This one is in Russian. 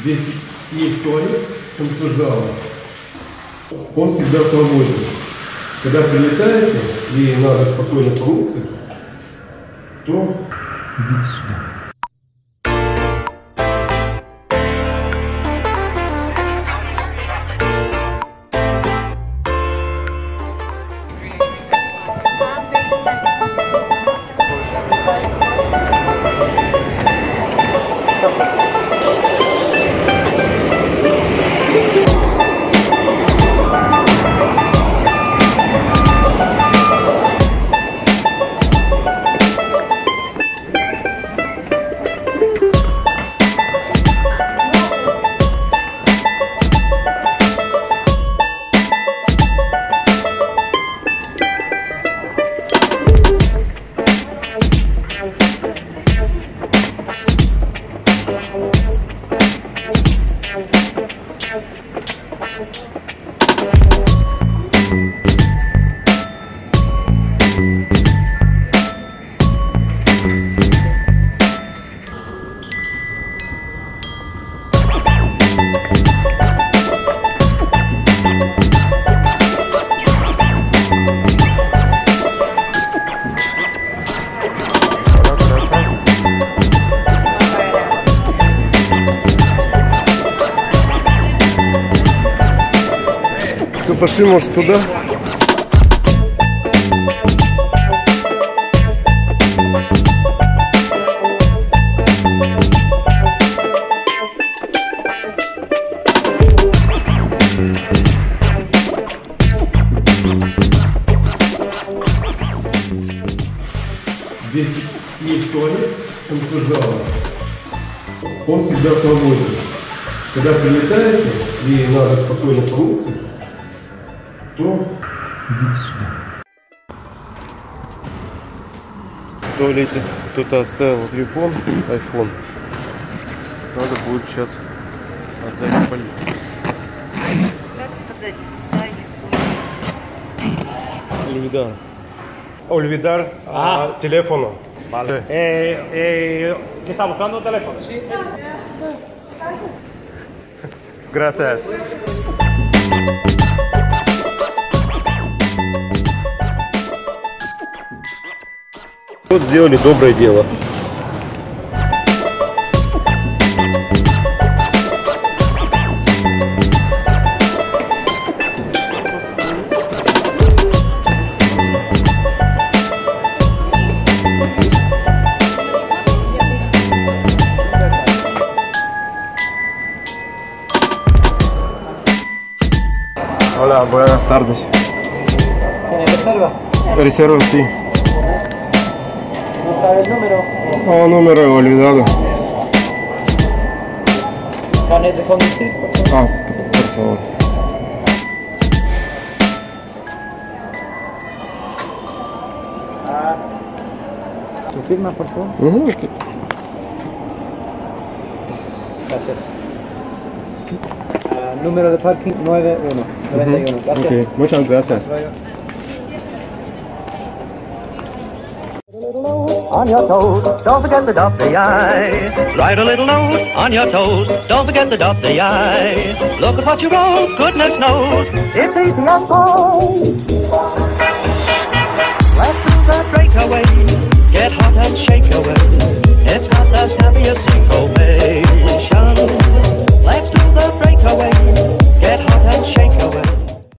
Здесь есть туалет концертзала. Он всегда свободен. Когда прилетаете и надо спокойно помыться, то идите сюда. Пошли, может, туда? Здесь есть туалет концертзала. Он всегда свободен. Когда прилетаете и надо спокойно помыться, то идите сюда. В туалете кто-то оставил телефон, iPhone. Надо будет сейчас отдать в полицию. Как сказать? Ольвидар. Ольвидар Ah. телефону. Vale. Eh, eh, ¿Qué está buscando un teléfono? Sí. Gracias. Вот сделали доброе дело. Hola, buenas tardes. ¿Tiene reserva? Reserva, sí. ¿No sabe el número? Oh, número he olvidado. ¿Carnet de conducir, por favor? Ah, por favor. ¿Su firma, por favor? Gracias. Ah, número de parking 91. 41. Gracias. Ok, muchas gracias. On your toes. Don't forget to dot the I. Write a little note on your toes. Don't forget to dot the I. Look at what you wrote, goodness knows. It's easy and bold.